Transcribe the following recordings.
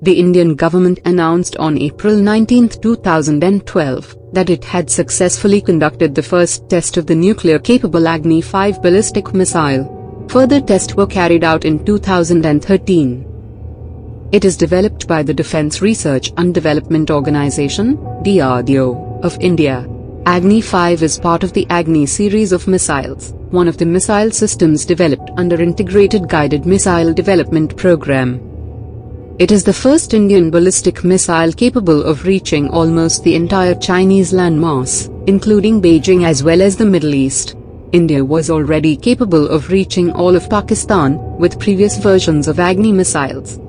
the Indian government announced on April 19, 2012, that it had successfully conducted the first test of the nuclear-capable Agni 5 ballistic missile. Further tests were carried out in 2013. It is developed by the Defence Research and Development Organisation, DRDO, of India. Agni 5 is part of the Agni series of missiles, one of the missile systems developed under Integrated Guided Missile Development Program. It is the first Indian ballistic missile capable of reaching almost the entire Chinese landmass, including Beijing as well as the Middle East. India was already capable of reaching all of Pakistan, with previous versions of Agni missiles.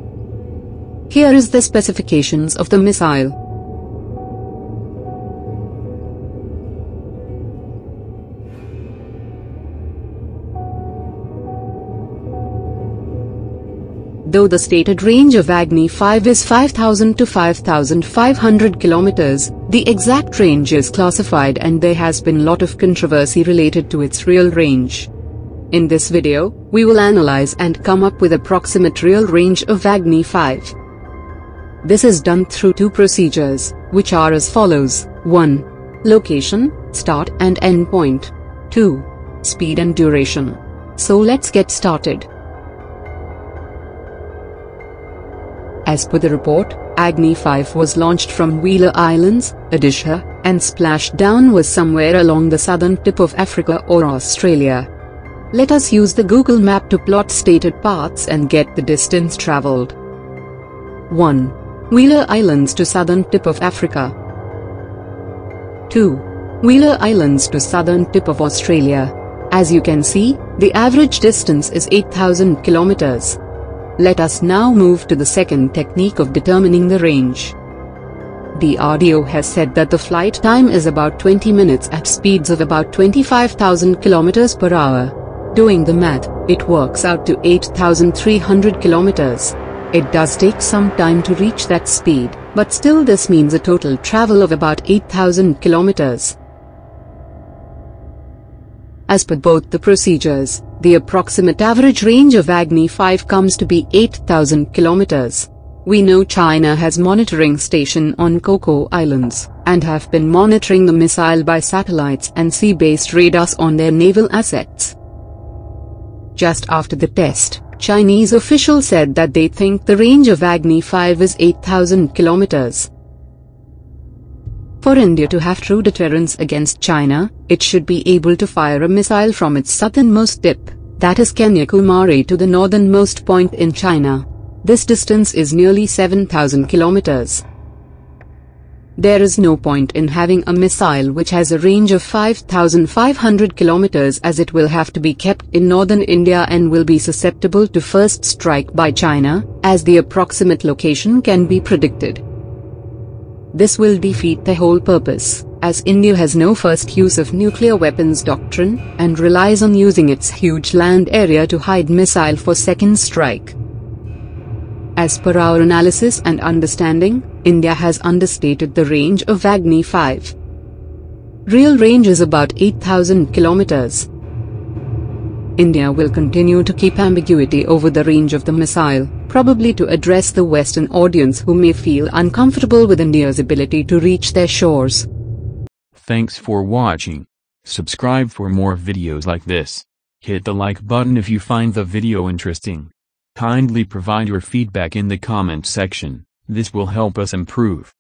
Here is the specifications of the missile. Though the stated range of Agni 5 is 5000 to 5500 kilometers, the exact range is classified and there has been lot of controversy related to its real range. In this video, we will analyze and come up with approximate real range of Agni 5. This is done through two procedures, which are as follows. 1. Location, start and end point. 2. Speed and duration. So let's get started. As per the report, Agni 5 was launched from Wheeler Islands, Odisha, and splashed down was somewhere along the southern tip of Africa or Australia. Let us use the Google map to plot stated paths and get the distance traveled. 1. Wheeler Islands to southern tip of Africa. 2. Wheeler Islands to southern tip of Australia. As you can see, the average distance is 8000 kilometers. Let us now move to the second technique of determining the range. DRDO has said that the flight time is about 20 minutes at speeds of about 25,000 km per hour. Doing the math, it works out to 8,300 km. It does take some time to reach that speed, but still this means a total travel of about 8,000 kilometers. As per both the procedures, the approximate average range of Agni 5 comes to be 8,000 kilometers. We know China has monitoring station on Coco Islands, and have been monitoring the missile by satellites and sea-based radars on their naval assets. Just after the test, Chinese officials said that they think the range of Agni 5 is 8,000 kilometers. For India to have true deterrence against China, it should be able to fire a missile from its southernmost tip, that is Kanyakumari to the northernmost point in China. This distance is nearly 7,000 kilometers. There is no point in having a missile which has a range of 5,500 kilometers as it will have to be kept in northern India and will be susceptible to first strike by China, as the approximate location can be predicted. This will defeat the whole purpose, as India has no first use of nuclear weapons doctrine, and relies on using its huge land area to hide missile for second strike. As per our analysis and understanding, India has understated the range of Agni 5. Real range is about 8,000 kilometers. India will continue to keep ambiguity over the range of the missile, probably to address the Western audience who may feel uncomfortable with India's ability to reach their shores. Thanks for watching. Subscribe for more videos like this. Hit the like button if you find the video interesting. Kindly provide your feedback in the comment section, this will help us improve.